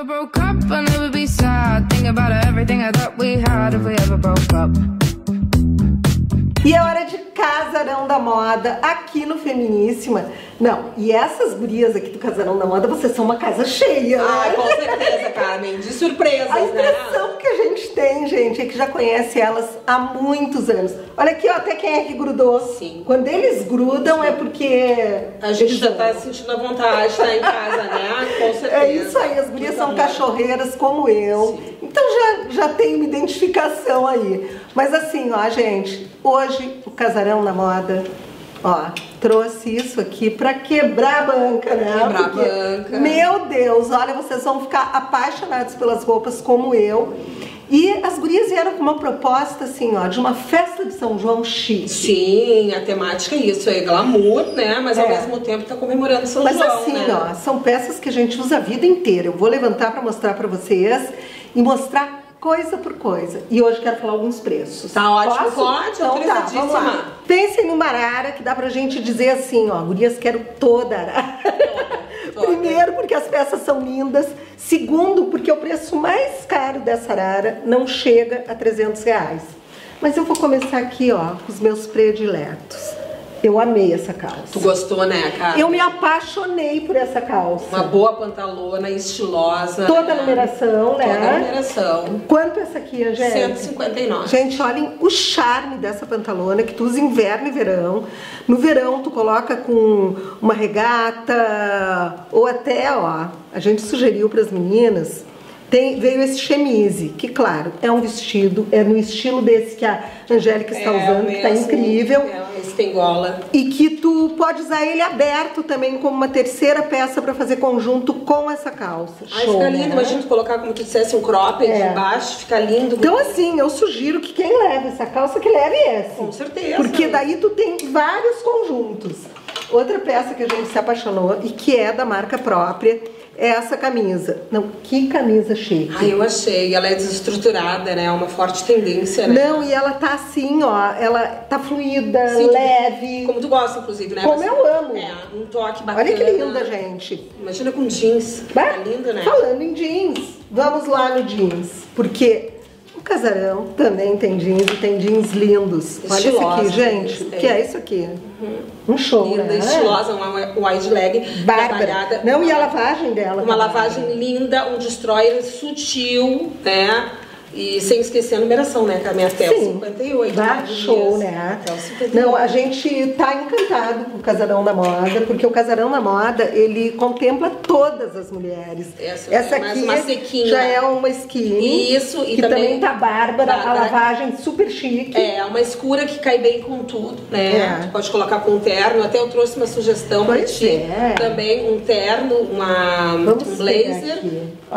ever broke up, I'll never be sad. Think about everything I thought we had if we ever broke up. E é hora de Casarão da Moda aqui no Feminíssima. Não, e essas gurias aqui do Casarão da Moda, vocês são uma casa cheia, né? Ai, com certeza, Carmen. De surpresas, A né? Gente tem, gente, é que já conhece elas há muitos anos. Olha aqui, ó, até quem é que grudou. Sim. Quando eles grudam é porque... A gente já tá sentindo a vontade de estar em casa, né? Com certeza. É isso aí, as gurias são cachorreiras como eu. Então já, já tem uma identificação aí. Mas assim, ó, gente, hoje o Casarão na Moda, ó, trouxe isso aqui pra quebrar a banca, né? Quebrar a banca. Meu Deus, olha, vocês vão ficar apaixonados pelas roupas como eu. E as gurias vieram com uma proposta assim, ó, de uma festa de São João chique. Sim, a temática é isso, é glamour, né? Mas ao É. mesmo tempo tá comemorando São Mas João, assim, né? ó, são peças que a gente usa a vida inteira. Eu vou levantar para mostrar para vocês e mostrar coisa por coisa. E hoje quero falar alguns preços. Tá ótimo, Posso? pode, Então tá, vamos lá. Pensem numa arara que dá pra gente dizer assim, ó, gurias, quero toda arara. Primeiro, porque as peças são lindas. Segundo, porque o preço mais caro dessa arara não chega a 300 reais. Mas eu vou começar aqui, ó, com os meus prediletos. Eu amei essa calça. Tu gostou, né, cara? Eu me apaixonei por essa calça. Uma boa pantalona, estilosa. Toda a né? numeração, né? Toda a numeração. Quanto essa aqui, Angélica? 159. Gente, olhem o charme dessa pantalona que tu usa inverno e verão. No verão tu coloca com uma regata ou até, ó, a gente sugeriu para as meninas. Tem, veio esse chemise, que claro, é um vestido, é no estilo desse que a Angélica está É, usando, que está mesmo. incrível. É, esse tem gola. E que tu pode usar ele aberto também como uma terceira peça para fazer conjunto com essa calça. Ai, Show, fica né? lindo. Imagina tu colocar, como tu dissesse, um cropped É. embaixo, fica lindo. Então assim, eu sugiro que quem leve essa calça que leve esse. Com certeza. Porque daí tu tem vários conjuntos. Outra peça que a gente se apaixonou e que é da marca própria é essa camisa. Não, que camisa chique. Ai, eu achei. Ela é desestruturada, né? É uma forte tendência, né? Não, e ela tá assim, ó, ela tá fluida, Sim, leve. Como tu gosta, inclusive, né? Como Mas- eu amo. É, um toque bacana. Olha que linda, gente. Imagina com jeans. Bah, Tá lindo, né? Falando em jeans, vamos lá no jeans. Porque o casarão também tem jeans e tem jeans lindos. Olha isso aqui, gente. O que é isso aqui? Um show, Linda, né? estilosa, uma wide leg. Bárbara. Não, e a lavagem dela? Uma lavagem linda, um destroyer sutil, né? E sem esquecer a numeração, né? Que a o Sim. 58. Bah, né, show, né? Até o 58. Não, a gente tá encantado com o Casarão da Moda, porque o Casarão da Moda, ele contempla todas as mulheres. Essa é mais aqui já é uma skinny. Isso, e que também, também tá bárbara, a Bárbara. lavagem super chique. É, uma escura que cai bem com tudo, né? É. Tu pode colocar com um terno. Até eu trouxe uma sugestão pra Pois ti. é. Também um terno, uma, Vamos um blazer. aqui.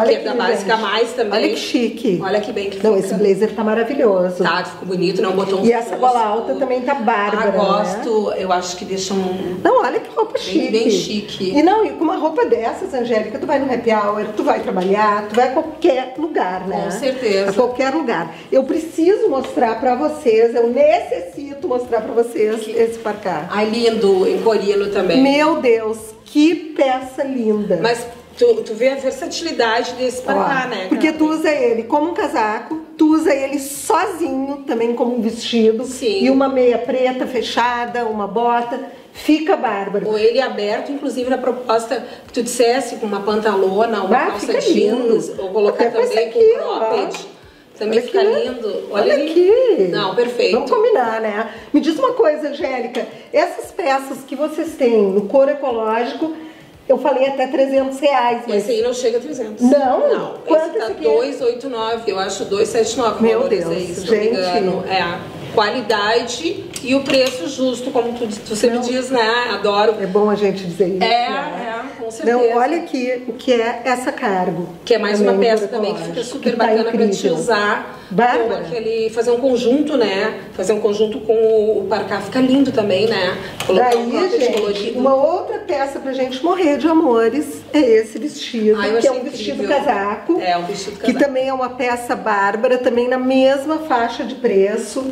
que é da Básica. Mais também. Olha que chique. Olha que bem que Não, fica. esse blazer tá maravilhoso. Tá, ficou bonito, não botou um E essa gola alta também tá bárbara, Ah, gosto. Eu acho que deixa um... Não, olha que roupa Bem- chique. bem chique. E não, e com uma roupa dessas, Angélica, tu vai no happy hour, tu vai trabalhar, tu vai a qualquer lugar, né? Com certeza. A qualquer lugar. Eu preciso mostrar pra vocês, eu necessito mostrar pra vocês esse parcar. Ai, lindo, em corino também. Meu Deus, que peça linda. Mas tu, tu vê a versatilidade desse Ó, pará, né? Porque tu usa ele como um casaco, tu usa ele sozinho, também como um vestido. Sim. E uma meia preta fechada, uma bota. Fica bárbaro. Ou ele aberto, inclusive na proposta que tu dissesse, com uma pantalona, uma Ah, calça jeans, ou colocar Até com também com aqui, cropped. ó. Também Olha fica aqui. lindo. Olha ali. aqui. Não, perfeito. Vamos combinar, né? Me diz uma coisa, Angélica. Essas peças que vocês têm no couro ecológico, eu falei até 300 reais. Mas Esse aí não chega a 300. Não? Não. Quanto esse tá esse é? 289, eu acho 279 Meu valores Deus, se gente. É. Qualidade e o preço justo, como tu, tu sempre Não. diz, né? Adoro. é bom a gente dizer isso. É, né? é, com certeza. Não, olha aqui o que é essa cargo. Que é mais uma peça também que fica super que tá bacana pra te usar. Bárbara. Aquele, fazer um conjunto, né? Fazer um conjunto com o, parcá fica lindo também, né? Colocar um Daí, cropped gente, colorido. uma outra peça pra gente morrer de amores é esse vestido, eu que é um vestido incrível. casaco. É, um vestido Que casaco. também é uma peça bárbara, também na mesma faixa de preço.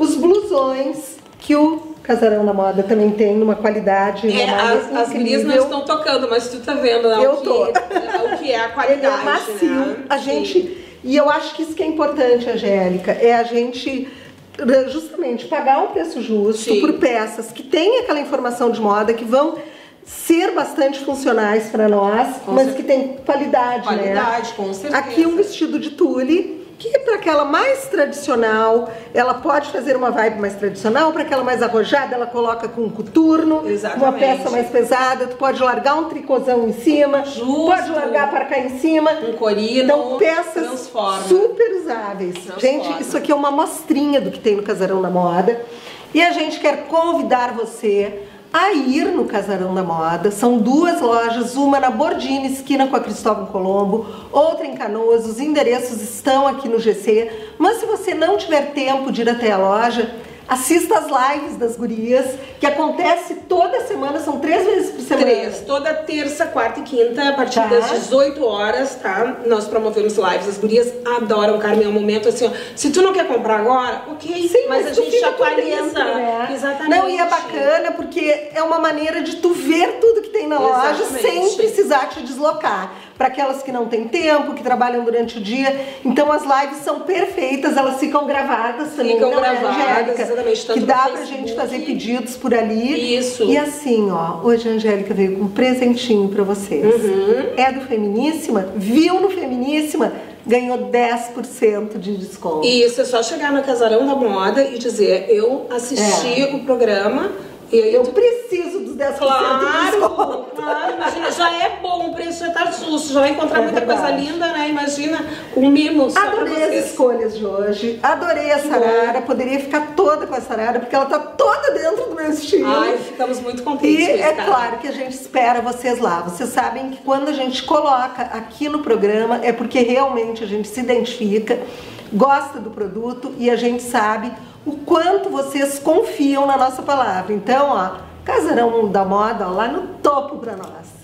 Os blusões que o Casarão da Moda também tem uma qualidade. É, as, as gurias não estão tocando, mas tu tá vendo né, Eu o, que, tô. o que é a Ele qualidade. é macio. né? A Sim. gente. E eu acho que isso que é importante, Angélica, é a gente eh, justamente pagar um preço justo Sim. por peças que têm aquela informação de moda, que vão ser bastante funcionais para nós, Com mas cer- que tem qualidade, né? Qualidade, com certeza. Aqui um vestido de tule, que para aquela mais tradicional, ela pode fazer uma vibe mais tradicional, para aquela mais arrojada, ela coloca com um coturno, Exatamente. uma peça mais pesada, tu pode largar um tricôzão em cima, Justo. pode largar para cá em cima. Um corino, Então, peças transforma. super usáveis. Transforma. Gente, isso aqui é uma amostrinha do que tem no Casarão da Moda. E a gente quer convidar você a ir no Casarão da Moda. São duas lojas, uma na Bordini, esquina com a Cristóvão Colombo, outra em Canoas. Os endereços estão aqui no GC. Mas se você não tiver tempo de ir até a loja, assista as lives das gurias, que acontece toda semana, são três vezes por semana. Três, toda terça, quarta e quinta, a partir Tá. das 18 horas, tá? Nós promovemos lives. As gurias adoram, Carmen. É um momento assim, ó. Se tu não quer comprar agora, ok. Sim, mas, a tu gente atualiza. né? Exatamente. Não, e é bacana porque é uma maneira de tu ver tudo que tem na loja Exatamente. sem precisar te deslocar. Para aquelas que não têm tempo, que trabalham durante o dia. Então as lives são perfeitas, elas ficam gravadas também. Ficam não é, gravadas, Angélica? exatamente, tanto Que dá pra gente fazer pedidos por ali. Isso. E assim, ó, hoje a Angélica veio com um presentinho pra vocês. Uhum. É do Feminíssima? Viu no Feminíssima? Ganhou 10% de desconto. Isso, é só chegar no Casarão da Moda e dizer, eu assisti É. o programa Eu tu preciso dos 10% de Claro, desconto. claro, imagina, já é bom, o preço já tá justo, já vai encontrar É muita coisa verdade. linda, né? Imagina, um mimo só pra Adorei as escolhas de hoje. Adorei a Sarara. Poderia ficar toda com a Sarara, porque ela tá toda dentro do meu estilo. Ai, ficamos muito contentes E com é claro que a gente espera vocês lá. Vocês sabem que quando a gente coloca aqui no programa é porque realmente a gente se identifica, gosta do produto e a gente sabe o quanto vocês confiam na nossa palavra. Então, ó, Casarão da Moda ó, lá no topo para nós.